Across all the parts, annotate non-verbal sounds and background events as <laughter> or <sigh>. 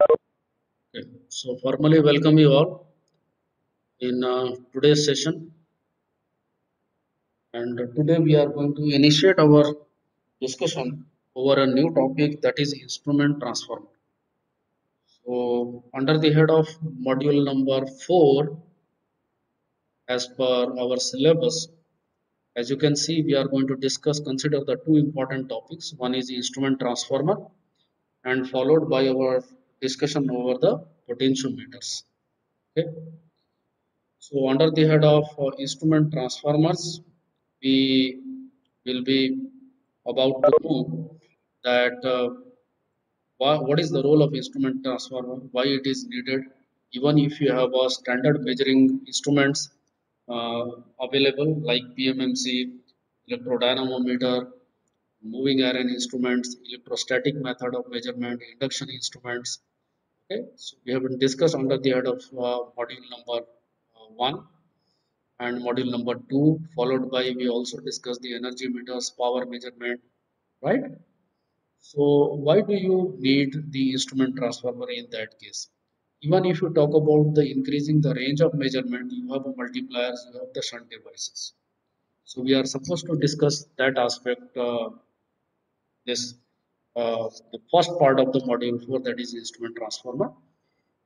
Okay. So formally welcome you all in uh, today's session and today we are going to initiate our discussion over a new topic that is instrument transformer. So under the head of module number 4 as per our syllabus as you can see we are going to discuss consider the two important topics one is instrument transformer and followed by our discussion over the potentiometers okay? So under the head of uh, instrument transformers we will be about to know that uh, wha- what is the role of instrument transformer? Why it is needed? Even if you have a standard measuring instruments uh, available like PMMC, electrodynamometer, moving iron instruments, electrostatic method of measurement, induction instruments. Okay, so we have been discussed under the head of uh, module number uh, one and module number two, followed by we also discussed the energy meters, power measurement, right? So why do you need the instrument transformer in that case? Even if you talk about the increasing the range of measurement, you have multipliers, you have the shunt devices. So we are supposed to discuss that aspect uh, this uh, the first part of the module 4 that is instrument transformer.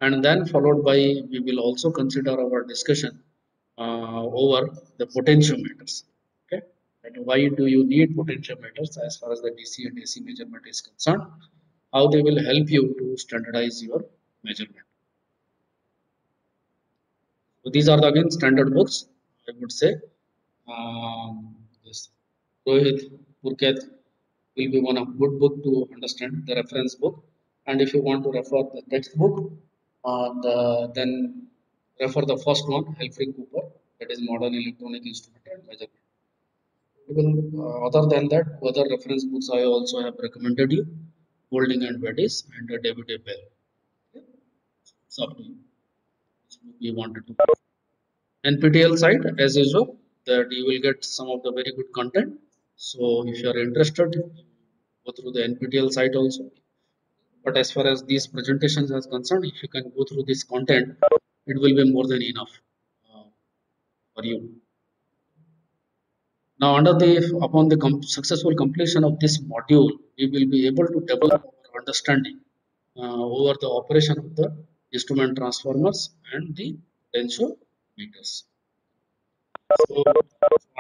And then followed by we will also consider our discussion uh, over the potentiometers okay? And why do you need potentiometers as far as the dc and ac measurement is concerned? How they will help you to standardize your measurement. So these are the again standard books i would say. Um, yes rohit purket will be one of good book to understand the reference book. And if you want to refer the textbook uh, the, then refer the first one Helfrick Cooper. That is modern electronic instrument and measurement even uh, other than that other reference books I also have recommended you. Golding and Widdis and uh, David A. Bell. Okay? up to wanted to NPTEL site as usual that you will get some of the very good content. So if you are interested through the NPTEL site also. But as far as these presentations are concerned if you can go through this content it will be more than enough uh, for you. Now under the upon the com- successful completion of this module we will be able to develop our understanding uh, over the operation of the instrument transformers and the potentiometers so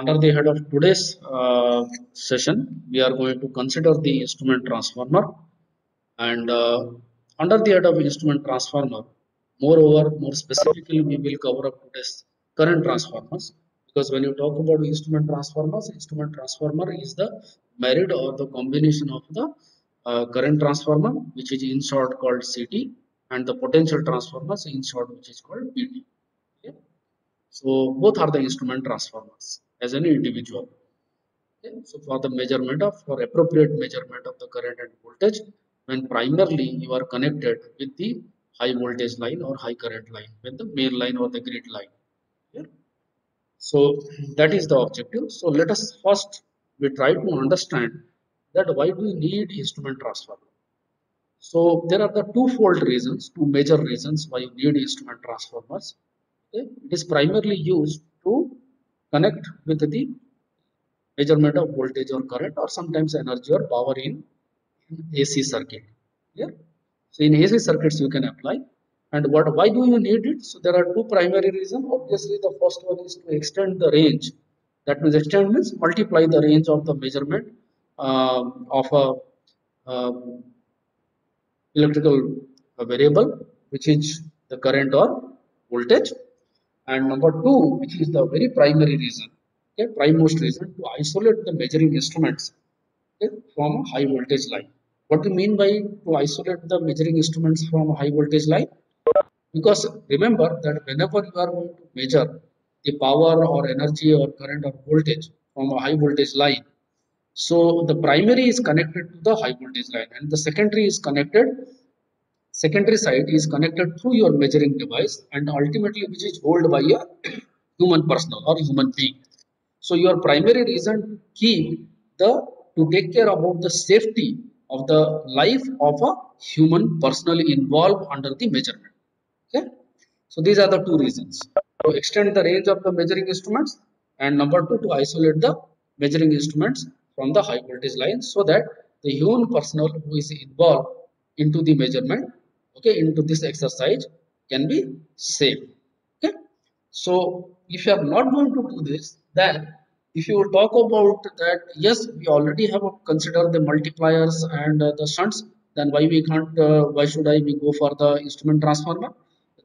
under the head of today's uh, session we are going to consider the instrument transformer and uh, under the head of instrument transformer moreover more specifically we will cover up today's current transformers because when you talk about instrument transformers instrument transformer is the married or the combination of the uh, current transformer which is in short called ct and the potential transformers in short which is called pt? So both are the instrument transformers as an individual Okay, so for the measurement of for appropriate measurement of the current and voltage when primarily you are connected with the high voltage line or high current line with the main line or the grid line. So that is the objective. So let us first we try to understand that why do we need instrument transformer. So there are the twofold reasons, two major reasons why you need instrument transformers. Okay. It is primarily used to connect with the measurement of voltage or current or sometimes energy or power in, AC circuit. Yeah. So in AC circuits you can apply. And what why do you need it? So there are two primary reasons. Obviously, the first one is to extend the range. That means extend means multiply the range of the measurement um, of a um, electrical uh, variable, which is the current or voltage. And number two, which is the very primary reason, okay, primemost reason to isolate the measuring instruments okay, from a high voltage line. What do you mean by to isolate the measuring instruments from a high voltage line? Because remember that whenever you are going to measure the power or energy or current or voltage from a high voltage line, so the primary is connected to the high voltage line and the secondary is connected secondary side is connected through your measuring device and ultimately which is held by a <coughs> human personnel or human being. So your primary reason keep the to take care about the safety of the life of a human personally involved under the measurement. Okay. So these are the two reasons. To extend the range of the measuring instruments and number two to isolate the measuring instruments from the high voltage line so that the human personnel who is involved into the measurement okay into this exercise can be saved okay? So if you are not going to do this then if you will talk about that yes we already have considered the multipliers and uh, the shunts then why we can't uh, why should i we go for the instrument transformer?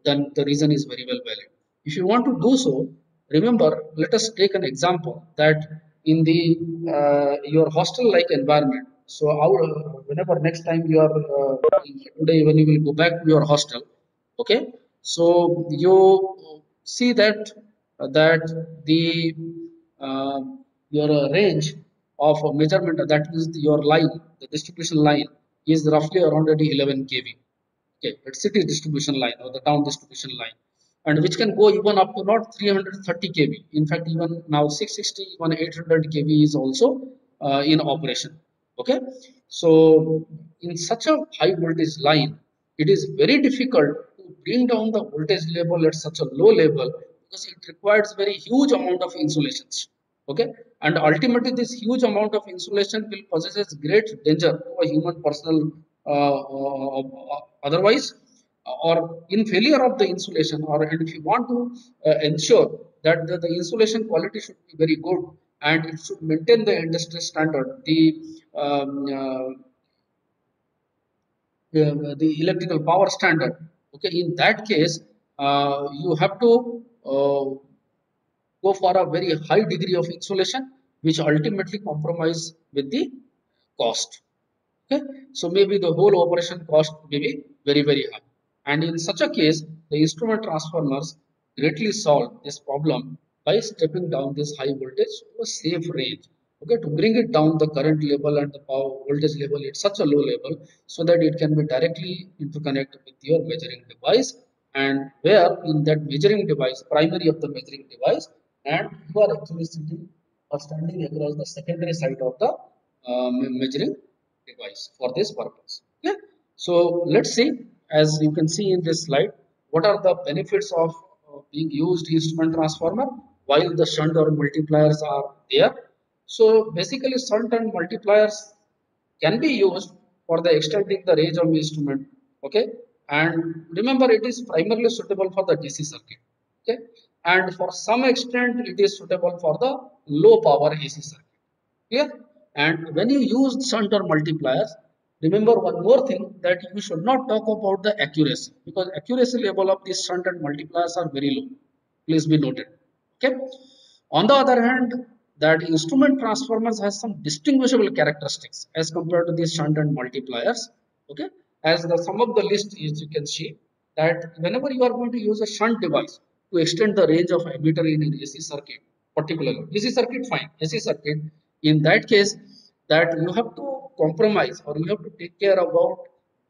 Then the reason is very well valid. If you want to do so remember let us take an example that in the uh, your hostel like environment so our whenever next time you are uh, today when you will go back to your hostel okay so you see that uh, that the uh, your range of measurement that is your line the distribution line is roughly around 11 kV okay it's city distribution line or the town distribution line and which can go even up to not 330 kV. In fact, even now 660, even 800 kV is also uh, in operation. Okay, so in such a high voltage line, it is very difficult to bring down the voltage level at such a low level because it requires very huge amount of insulations. Okay, and ultimately this huge amount of insulation will possess great danger to a human personal uh, uh, uh otherwise or in failure of the insulation or and if you want to uh, ensure that the, the, insulation quality should be very good and it should maintain the industry standard. The um, uh, the electrical power standard. Okay in that case uh, you have to uh, go for a very high degree of insulation which ultimately compromise with the cost. Okay so maybe the whole operation cost may be very very high. And in such a case, the instrument transformers greatly solve this problem by stepping down this high voltage to a safe range. Okay, to bring it down the current level and the power voltage level at such a low level so that it can be directly interconnected with your measuring device and where in that measuring device, primary of the measuring device, and you are actually sitting or standing across the secondary side of the uh, measuring device for this purpose. Okay, so let's see as you can see in this slide, what are the benefits of uh, being used instrument transformer while the shunt or multipliers are there. So basically shunt and multipliers can be used for the extending the range of instrument. Okay. And remember it is primarily suitable for the DC circuit. Okay. And for some extent it is suitable for the low power AC circuit. Clear? And when you use shunt or multipliers, Remember one more thing that you should not talk about the accuracy because accuracy level of these shunt and multipliers are very low. Please be noted. Okay. On the other hand, that instrument transformers has some distinguishable characteristics as compared to these shunt and multipliers. Okay. As the sum of the list is you can see that whenever you are going to use a shunt device to extend the range of ammeter in an AC circuit, particularly DC circuit fine, AC circuit, in that case that you have to compromise or you have to take care about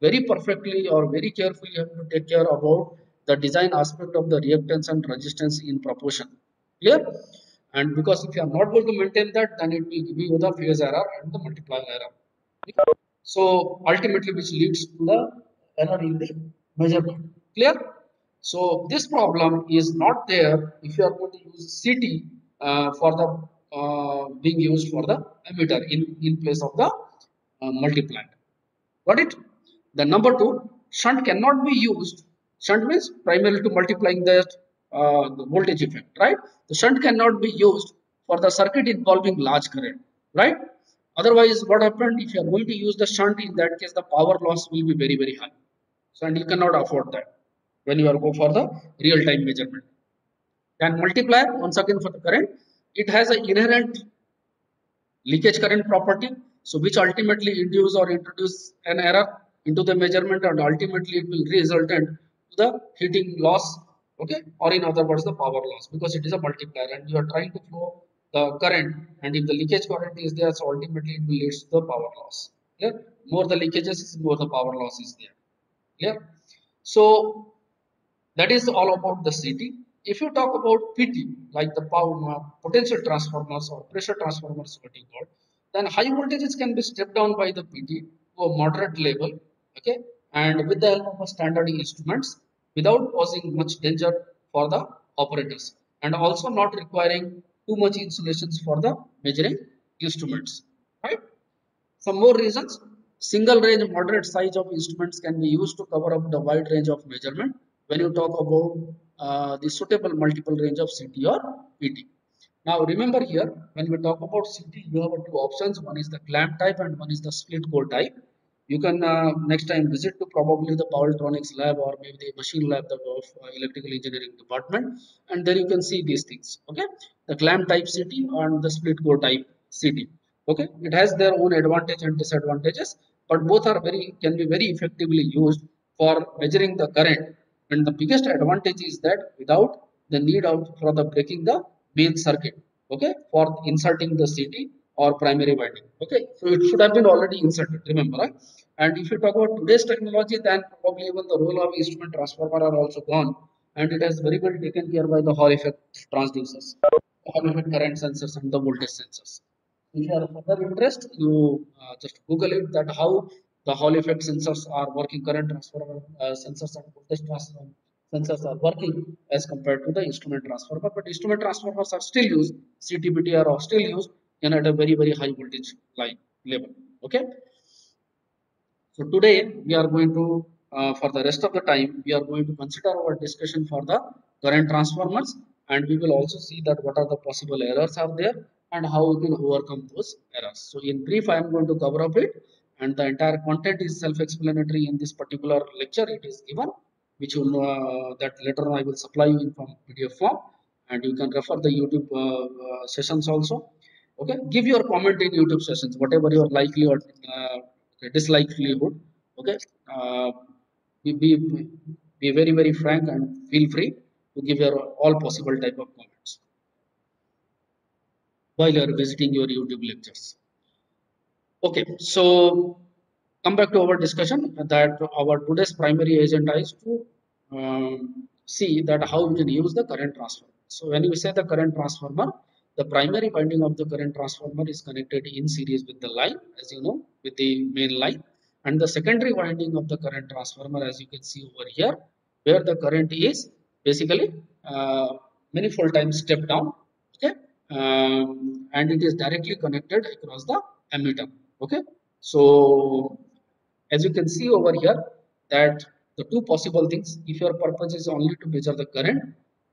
very perfectly or very carefully you have to take care about the design aspect of the reactance and resistance in proportion clear and because if you are not going to maintain that then it will give you the phase error and the multiplier error so ultimately which leads to the error in the measurement clear so this problem is not there if you are going to use ct uh, for the uh, being used for the ammeter in in place of the uh, multiplier. Got it? The number two, shunt cannot be used. Shunt means primarily to multiplying the, uh, the voltage effect, right? The shunt cannot be used for the circuit involving large current, right? Otherwise, what happened if you are going to use the shunt? In that case, the power loss will be very very high. So, and you cannot afford that when you are go for the real time measurement. Then multiplier once again for the current, it has an inherent leakage current property so which ultimately induce or introduce an error into the measurement and ultimately it will result in the heating loss okay? Or in other words the power loss because it is a multiplier and you are trying to flow the current and if the leakage current is there so ultimately it will lead to the power loss. Yeah more the leakages more the power loss is there. Yeah so that is all about the CT if you talk about PT like the power potential transformers or pressure transformers what you call then high voltages can be stepped down by the PT to a moderate level okay? And with the help of a standard instruments without causing much danger for the operators and also not requiring too much insulations for the measuring instruments right some more reasons single range moderate size of instruments can be used to cover up the wide range of measurement when you talk about uh, the suitable multiple range of CT or PT. Now remember here, when we talk about CT, you have two options. One is the clamp type and one is the split core type. You can uh, next time visit to probably the Power Electronics lab or maybe the machine lab of uh, electrical engineering department and there you can see these things. Okay, the clamp type CT and the split core type CT. Okay, it has their own advantage and disadvantages, but both are very can be very effectively used for measuring the current. And the biggest advantage is that without the need of for the breaking the main circuit okay for inserting the CT or primary winding. Okay? So it should have been already inserted remember and if you talk about today's technology then probably even the role of instrument transformer are also gone. And it has very well taken care by the Hall effect transducers Hall effect current sensors and the voltage sensors. If you are further interest you uh, just google it that how the Hall effect sensors are working current transformer uh, sensors and voltage transformer sensors are working as compared to the instrument transformer. But instrument transformers are still used, CT PT are still used in at a very, very high voltage line level. Okay. So today we are going to, uh, for the rest of the time, we are going to consider our discussion for the current transformers and we will also see that what are the possible errors are there and how we can overcome those errors. So in brief, I am going to cover up it and the entire content is self-explanatory in this particular lecture. It is given which will uh, that later on I will supply you in from PDF form and you can refer the YouTube uh, uh, sessions also. Okay, give your comment in YouTube sessions, whatever your likely or dislikelihood. Okay, be, be, be very very frank and feel free to give your all possible type of comments while you are visiting your YouTube lectures. Okay, so come back to our discussion that our today's primary agenda is to um, see that how we can use the current transformer. So when we say the current transformer, the primary winding of the current transformer is connected in series with the line, as you know, with the main line. And the secondary winding of the current transformer, as you can see over here, where the current is basically uh, manifold times step down, okay, um, and it is directly connected across the ammeter, okay. So as you can see over here that the two possible things if your purpose is only to measure the current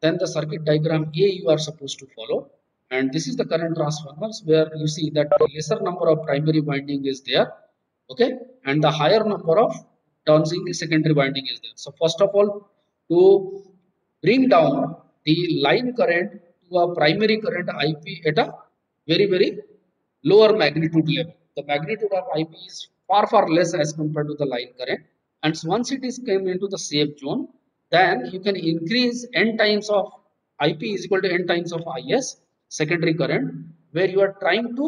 then the circuit diagram A you are supposed to follow and this is the current transformers where you see that the lesser number of primary winding is there okay? And the higher number of the secondary winding is there. So first of all to bring down the line current to a primary current IP at a very very lower magnitude level. The magnitude of IP is far far less as compared to the line current. And once it is came into the safe zone then you can increase n times of ip is equal to n times of is secondary current where you are trying to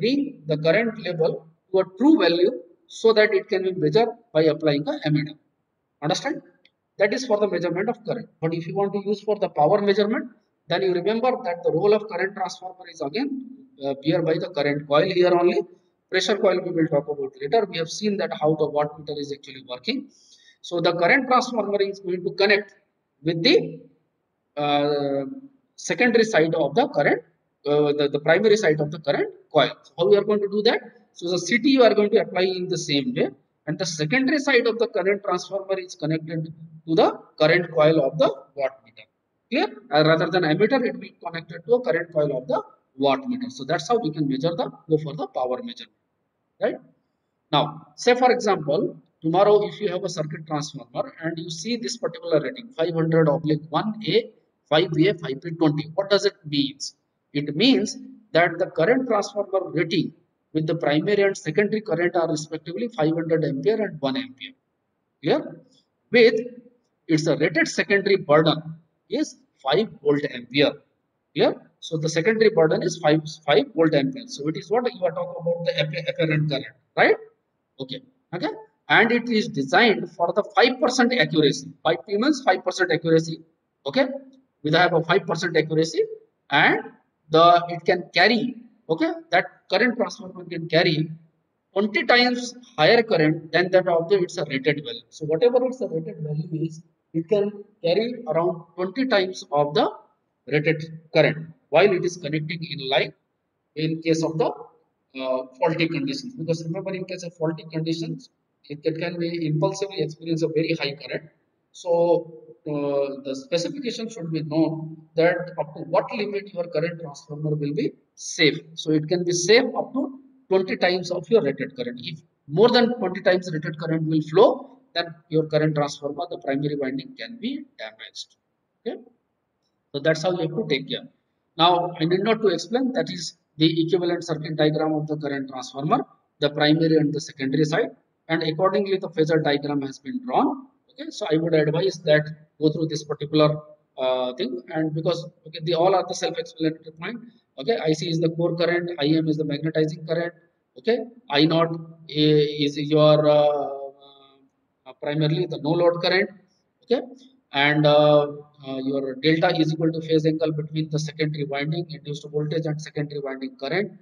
bring the current level to a true value so that it can be measured by applying a ammeter understand that is for the measurement of current but if you want to use for the power measurement then you remember that the role of current transformer is again uh, bear by the current coil here only pressure coil we will talk about later. We have seen that how the wattmeter is actually working. So the current transformer is going to connect with the uh, secondary side of the current, uh, the, the primary side of the current coil. So how we are going to do that? So the CT you are going to apply in the same way and the secondary side of the current transformer is connected to the current coil of the wattmeter. Clear? Uh, rather than ammeter, it will be connected to a current coil of the wattmeter. So that's how we can measure the go for the power measurement right now say for example tomorrow if you have a circuit transformer and you see this particular rating 500 oblique 1a 5a 5p20 what does it means it means that the current transformer rating with the primary and secondary current are respectively 500 ampere and 1 ampere clear with its rated secondary burden is 5 volt ampere clear so the secondary burden is 5, 5 volt ampere. So it is what you are talking about the apparent current, right? Okay. Okay. And it is designed for the 5% accuracy. 5 means 5% accuracy. Okay. We have a 5% accuracy and the it can carry okay that current transformer can carry 20 times higher current than that of the its rated value. So whatever its rated value is, it can carry around 20 times of the rated current while it is connecting in line in case of the uh, faulty conditions. Because remember in case of faulty conditions, it, it can be impulsively experience a very high current. So uh, the specification should be known that up to what limit your current transformer will be safe. So it can be safe up to 20 times of your rated current. If more than 20 times rated current will flow, then your current transformer, the primary winding can be damaged. Okay. So that's how you have to take care. Now, I need not to explain that is the equivalent circuit diagram of the current transformer, the primary and the secondary side and accordingly the phasor diagram has been drawn. Okay, so I would advise that go through this particular uh, thing and because okay, they all are the self-explanatory point. Okay ic is the core current im is the magnetizing current. Okay i naught is your uh, uh, primarily the no load current. Okay and uh, uh, your delta is equal to phase angle between the secondary winding induced voltage and secondary winding current.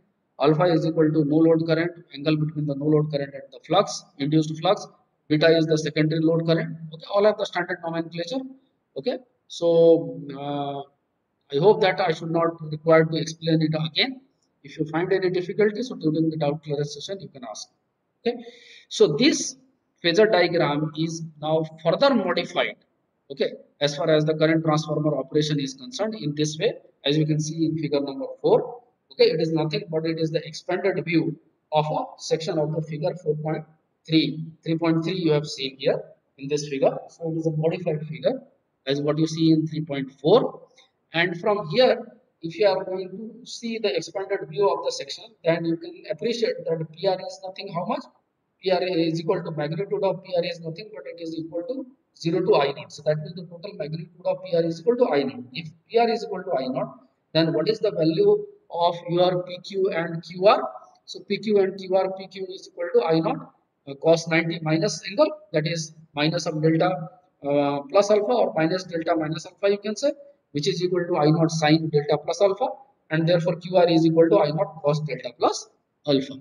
Alpha is equal to no load current angle between the no load current and the flux induced flux beta is the secondary load current okay all are the standard nomenclature okay so uh, I hope that I should not require to explain it again. If you find any difficulties so during the doubt clearer session, you can ask. Okay. So this phasor diagram is now further modified. Okay. As far as the current transformer operation is concerned in this way, as you can see in figure number 4. Okay. It is nothing but it is the expanded view of a section of the figure 4.3. 3.3 you have seen here in this figure. So it is a modified figure as what you see in 3.4 and from here, if you are going to see the expanded view of the section, then you can appreciate that PR is nothing how much? PR is equal to magnitude of PR is nothing but it is equal to 0 to I naught. So that means the total magnitude of PR is equal to I naught. If PR is equal to I naught, then what is the value of your PQ and QR? So PQ and QR, PQ is equal to I naught cos 90 minus angle that is minus of delta uh, plus alpha or minus delta minus alpha you can say which is equal to I naught sine delta plus alpha and therefore QR is equal to I naught cos delta plus alpha.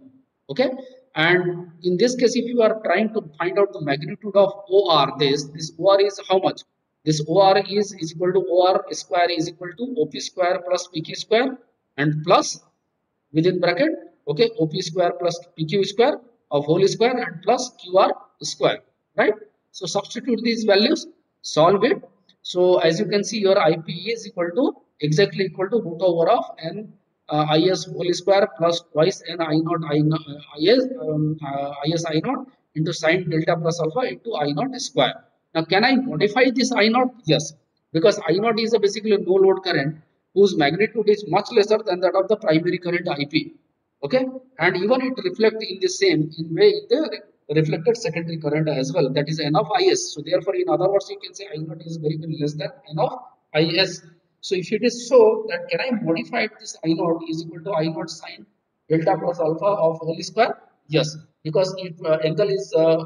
Okay. And in this case, if you are trying to find out the magnitude of OR, this, this OR is how much? This OR is, is equal to OR square is equal to OP square plus PQ square and plus within bracket, okay, OP square plus PQ square of whole square and plus QR square, right? So substitute these values, solve it so as you can see your IP is equal to exactly equal to root over of n uh, is whole square plus twice n i naught i uh, is um, uh, is i naught into sine delta plus alpha into i naught square. Now can I modify this i naught? Yes, because i naught is a basically no load current whose magnitude is much lesser than that of the primary current IP. Okay, and even it reflect in the same in way the reflected secondary current as well. That is n of is. So therefore in other words you can say i naught is very less than n of is. So if it is so that can i modify this i naught is equal to i naught sine delta plus alpha of whole square? Yes. Because if uh, angle is uh,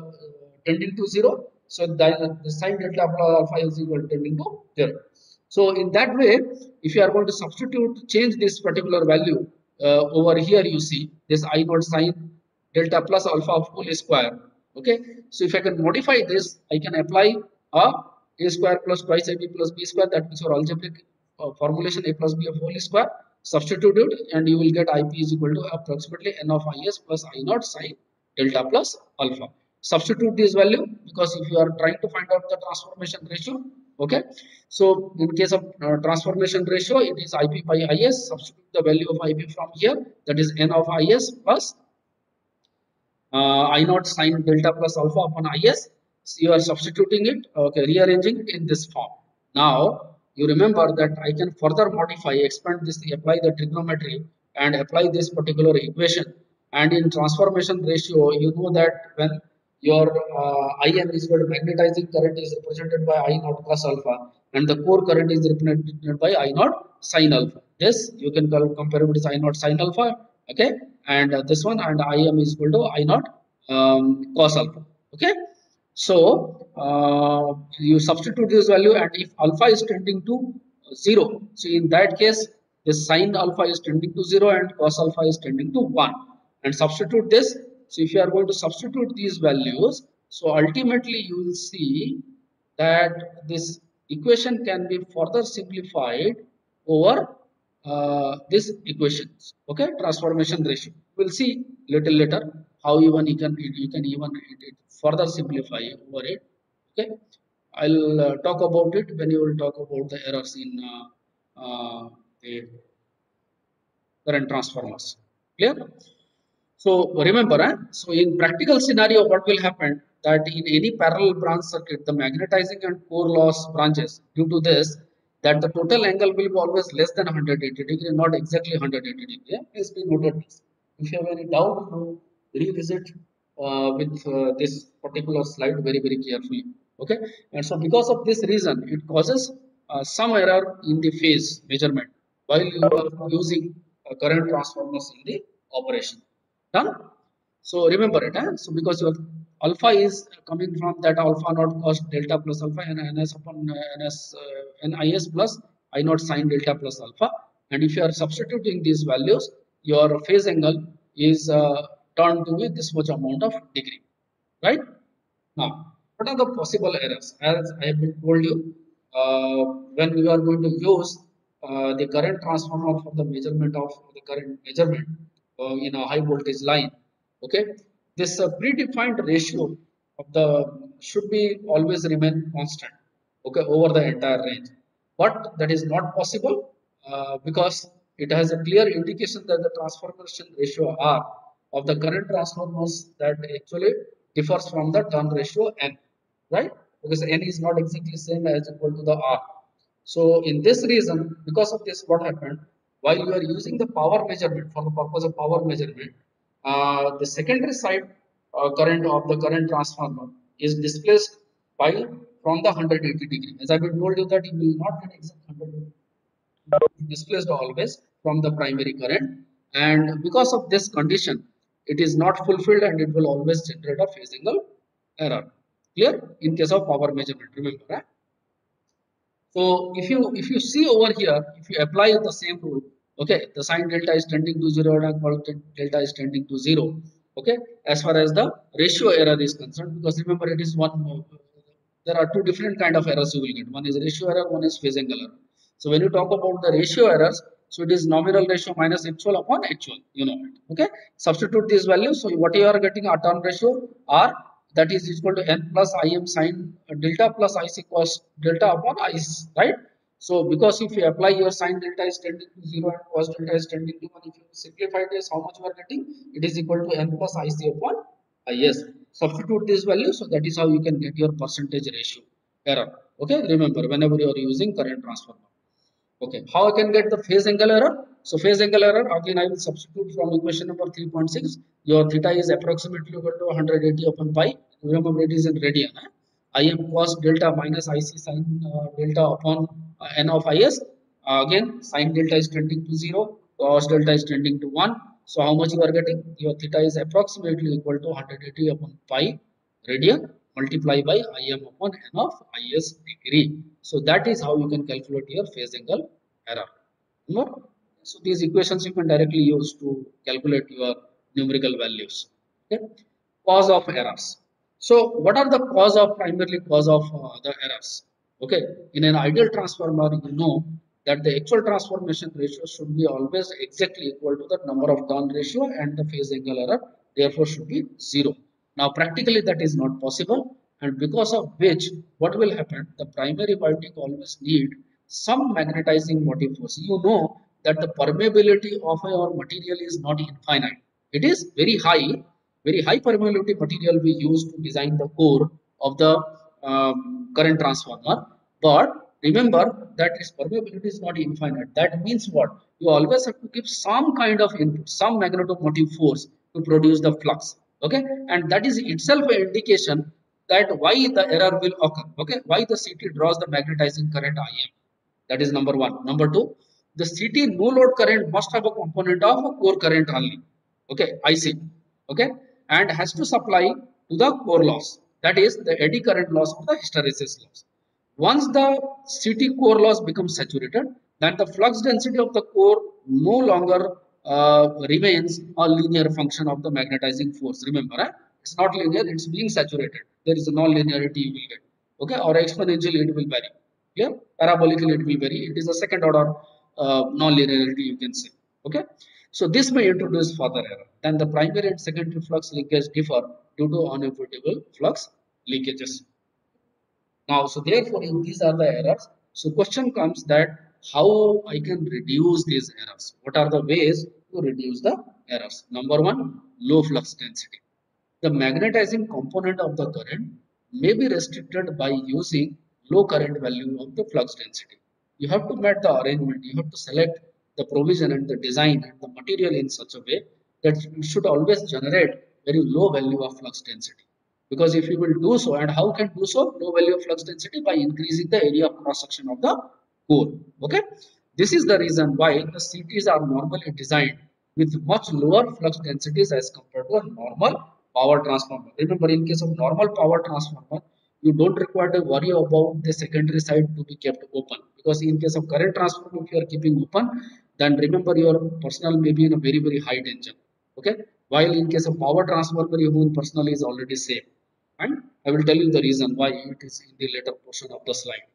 tending to zero. So the, the sine delta plus alpha is equal to tending to zero. So in that way if you are going to substitute change this particular value uh, over here you see this i naught sine delta plus alpha of whole square. Okay? So if i can modify this i can apply a a square plus twice ab plus b square. That means your algebraic uh, formulation a plus b of whole square substitute it and you will get ip is equal to approximately n of is plus i naught sine delta plus alpha. Substitute this value because if you are trying to find out the transformation ratio okay so in case of uh, transformation ratio it is ip by is substitute the value of ip from here that is n of is plus uh, I naught sine delta plus alpha upon is. So you are substituting it, okay, rearranging in this form. Now, you remember that I can further modify, expand this, apply the trigonometry and apply this particular equation. And in transformation ratio, you know that when your uh, IM is equal to magnetizing current is represented by I naught cos alpha and the core current is represented by I naught sine alpha. This you can compare it with I naught sine alpha, okay, and uh, this one and im is equal to i naught um, cos alpha okay? So uh, you substitute this value and if alpha is tending to 0 so in that case the sine alpha is tending to 0 and cos alpha is tending to 1 and substitute this So if you are going to substitute these values, so ultimately you will see that this equation can be further simplified over uh, this equations. Okay, transformation ratio. We'll see little later how even you can you can even further simplify over it. Okay, I'll uh, talk about it when you will talk about the errors in uh, uh the current transformers. Clear? So remember, eh? so in practical scenario, what will happen that in any parallel branch circuit, the magnetizing and core loss branches, due to this, that the total angle will be always less than 180 degree, not exactly 180 degree. Yeah? Please be noted this. If you have any doubt, you revisit uh, with uh, this particular slide very, very carefully. Okay, and so because of this reason, it causes uh, some error in the phase measurement while you are using current transformers in the operation. Done? So remember it. Eh? So because your alpha is coming from that alpha naught cos delta plus alpha and ns upon ns uh, nis plus i naught sine delta plus alpha. And if you are substituting these values, your phase angle is uh, turned to be this much amount of degree. Right? Now, what are the possible errors? As I have told you, uh, when you are going to use uh, the current transformer for the measurement of the current measurement uh, in a high voltage line okay? This uh, predefined ratio of the should be always remain constant okay over the entire range. But that is not possible uh, because it has a clear indication that the transformation ratio R of the current transformers that actually differs from the turn ratio N right? Because N is not exactly same as equal to the R. So in this reason, because of this, what happened? While you are using the power measurement for the purpose of power measurement, uh, the secondary side uh, current of the current transformer is displaced by from the 180 degree. As I have told you that you will not get exact 180 displaced always from the primary current and because of this condition it is not fulfilled and it will always generate a phase angle error clear in case of power measurement remember right? So if you if you see over here, if you apply the same rule, okay, the sine delta is tending to zero and delta is tending to zero. Okay, as far as the ratio error is concerned, because remember it is one. There are two different kind of errors you will get. One is ratio error, one is phase angle error. So when you talk about the ratio errors, so it is nominal ratio minus actual upon actual. You know it. Okay. Substitute these values. So what you are getting a turn ratio R that is equal to n plus im sine delta plus ic cos delta upon is right? So because if you apply your sine delta is tending to 0 and cos delta is tending to 1 if you simplify this how much we are getting? It is equal to n plus ic upon is substitute this value so that is how you can get your percentage ratio. Error. Okay? Remember whenever you are using current transformer. Okay. How i can get the phase angle error so phase angle error, again I will substitute from equation number 3.6. Your theta is approximately equal to 180 upon pi. Remember it is in radian. Eh? I am cos delta minus IC sine uh, delta upon uh, n of IS. Uh, again sine delta is tending to 0, cos delta is tending to 1. So how much you are getting? Your theta is approximately equal to 180 upon pi radian multiply by Im upon n of Is degree. So that is how you can calculate your phase angle error. Remember? So these equations you can directly use to calculate your numerical values. Okay. Cause of errors. So what are the cause of primarily cause of uh, the errors? Okay. In an ideal transformer, you know that the actual transformation ratio should be always exactly equal to the number of turn ratio and the phase angle error therefore should be zero. Now practically that is not possible and because of which what will happen the primary winding always need some magnetizing motive force. You know that the permeability of our material is not infinite. It is very high, very high permeability material we use to design the core of the um, current transformer. But remember that its permeability is not infinite. That means what? You always have to give some kind of input, some magnetomotive force to produce the flux. Okay, and that is itself an indication that why the error will occur. Okay, why the CT draws the magnetizing current IM. That is number one. Number two, the CT no load current must have a component of a core current only okay ic okay and has to supply to the core loss that is the eddy current loss or the hysteresis loss once the CT core loss becomes saturated then the flux density of the core no longer uh, remains a linear function of the magnetizing force. Remember, eh? it's not linear, it's being saturated. There is a non-linearity you will get. Okay, or exponentially it will vary. Clear? Parabolically it will vary. It is a second order uh, non-linearity you can say. Okay. So this may introduce further error. Then the primary and secondary flux linkage differ due to unavoidable flux leakages. Now, so therefore, these are the errors, so question comes that how I can reduce these errors? What are the ways to reduce the errors? Number one, low flux density. The magnetizing component of the current may be restricted by using low current value of the flux density. You have to make the arrangement, you have to select the provision and the design and the material in such a way that you should always generate very low value of flux density. Because if you will do so, and how can do so? Low value of flux density by increasing the area of cross section of the core. Okay, this is the reason why the CTs are normally designed with much lower flux densities as compared to a normal power transformer. Remember, in case of normal power transformer, you don't require to worry about the secondary side to be kept open. Because in case of current transformer, if you are keeping open, then remember your personal may be in a very very high tension okay? While in case of power transformer your own personal is already safe. And I will tell you the reason why it is in the later portion of the slide.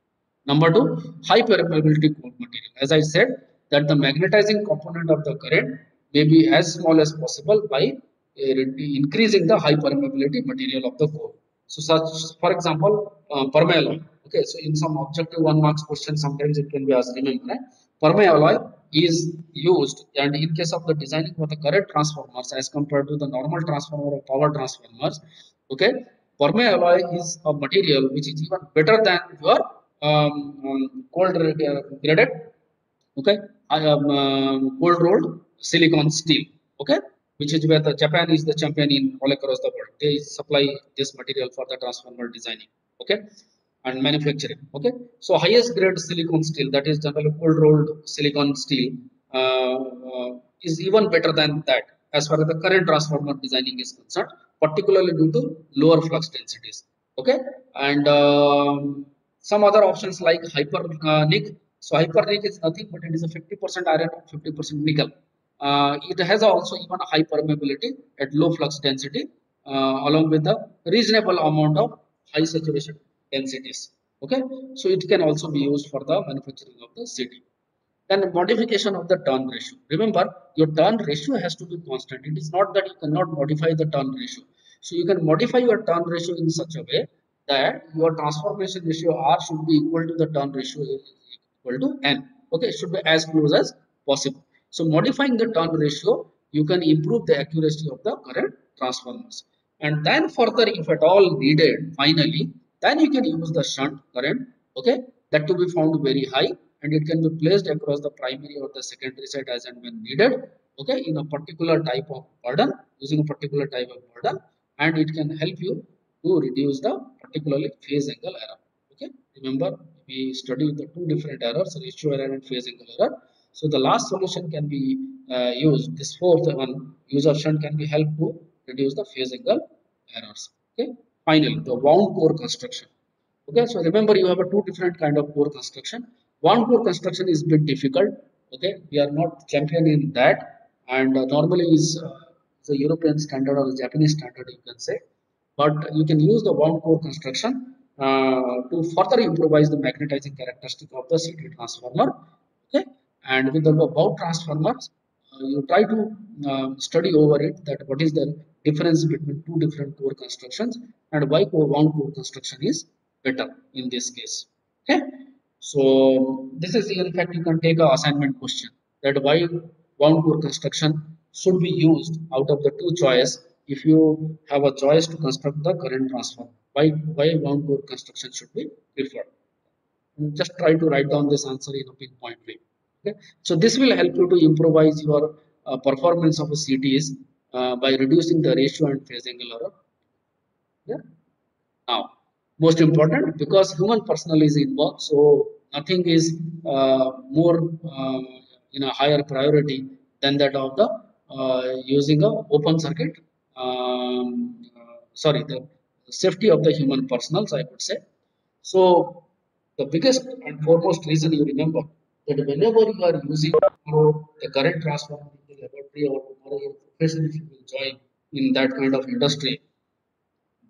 Number two high permeability core material. As I said that the magnetizing component of the current may be as small as possible by uh, increasing the high permeability material of the core so such for example uh, permalloy okay so in some objective one marks question sometimes it can be asked remember right? permalloy is used and in case of the designing for the current transformers as compared to the normal transformer or power transformers okay permalloy is a material which is even better than your um, um, cold graded okay um, um, cold rolled silicon steel okay which is where the japan is the champion in all across the world. They supply this material for the transformer designing okay? And manufacturing okay? So highest grade silicon steel that is generally cold rolled silicon steel uh, uh, is even better than that as far as the current transformer designing is concerned particularly due to lower flux densities okay? And um, some other options like Hypernik so Hypernik is nothing but it is a 50% iron 50% nickel uh, it has also even high permeability at low flux density uh, along with the reasonable amount of high saturation densities. Okay? So it can also be used for the manufacturing of the CT then the modification of the turn ratio. Remember your turn ratio has to be constant. It is not that you cannot modify the turn ratio. So you can modify your turn ratio in such a way that your transformation ratio r should be equal to the turn ratio equal to n. Okay? It should be as close as possible so modifying the turn ratio you can improve the accuracy of the current transformers. And then further if at all needed finally then you can use the shunt current okay? That to be found very high and it can be placed across the primary or the secondary side as and when needed okay? In a particular type of burden using a particular type of burden and it can help you to reduce the particularly phase angle error okay? Remember we studied the two different errors ratio error and phase angle error so the last solution can be uh, used this fourth one use option can be help to reduce the phase angle errors okay Finally, the wound core construction. Okay, so remember you have a two different kind of core construction. Wound core construction is bit difficult. Okay, we are not champion in that, and uh, normally is uh, the European standard or the Japanese standard, you can say. But you can use the wound core construction uh, to further improvise the magnetizing characteristic of the CT transformer. Okay, and with the wound transformers, uh, you try to uh, study over it that what is the difference between two different core constructions and why one core construction is better in this case. Okay? So this is in fact you can take a assignment question that why one core construction should be used out of the two choice if you have a choice to construct the current transformer. Why why one core construction should be preferred? Just try to write down this answer in a pinpoint way okay so this will help you to improvise your uh, performance of a CTs uh, by reducing the ratio and phase angle error. Yeah. Now, most important because human personnel is involved, so nothing is uh, more uh, in a higher priority than that of the uh, using a open circuit. Um, uh, sorry, the safety of the human personnel, I would say. So, the biggest and foremost reason you remember that whenever you are using the current transformer in the today or tomorrow your profession if you will join in that kind of industry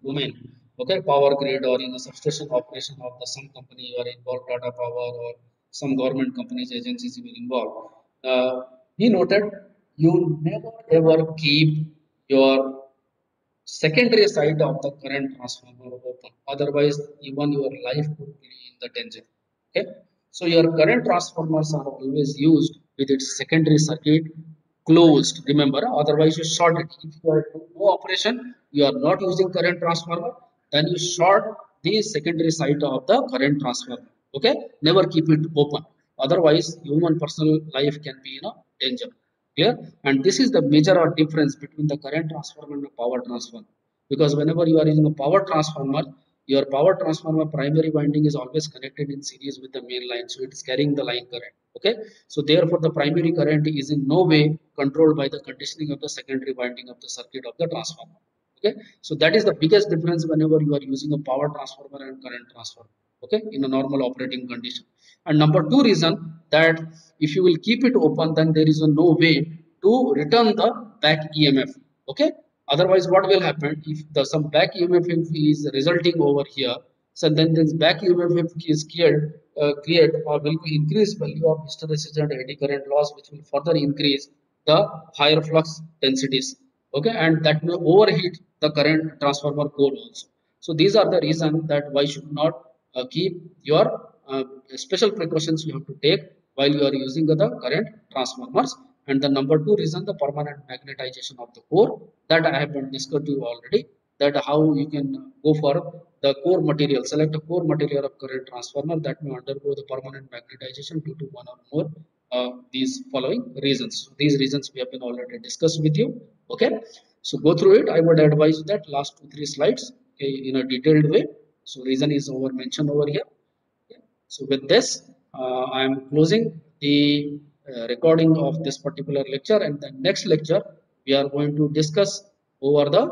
domain. Okay power grid or in the substation operation of the some company you are involved tata power or some government companies agencies will involve. Uh, he noted you never ever keep your secondary side of the current transformer open. Otherwise even your life could be in the danger. Okay so your current transformers are always used with its secondary circuit closed remember otherwise you short it. If you are no operation you are not using current transformer then you short the secondary side of the current transformer okay? Never keep it open otherwise human personal life can be in a danger clear? And this is the major difference between the current transformer and the power transformer because whenever you are using a power transformer your power transformer primary winding is always connected in series with the main line so it is carrying the line current okay? So therefore the primary current is in no way controlled by the conditioning of the secondary winding of the circuit of the transformer okay? So that is the biggest difference whenever you are using a power transformer and current transformer okay? In a normal operating condition. And number two reason that if you will keep it open then there is no way to return the back emf okay otherwise what will happen if the some back emf is resulting over here? So then this back emf is cleared uh, create or will be increased value of hysteresis and eddy current loss which will further increase the higher flux densities. Okay? And that may overheat the current transformer core also. So these are the reason that why should not uh, keep your uh, special precautions you have to take while you are using the current transformers and the number two reason the permanent magnetization of the core that i have been discussed to you already that how you can go for the core material select a core material of current transformer that may undergo the permanent magnetization due to one or more uh, these following reasons. So these reasons we have been already discussed with you okay? So go through it. I would advise that last two three slides okay, in a detailed way. So reason is over mentioned over here. Okay. so with this uh, i am closing the uh, recording of this particular lecture. And the next lecture we are going to discuss over the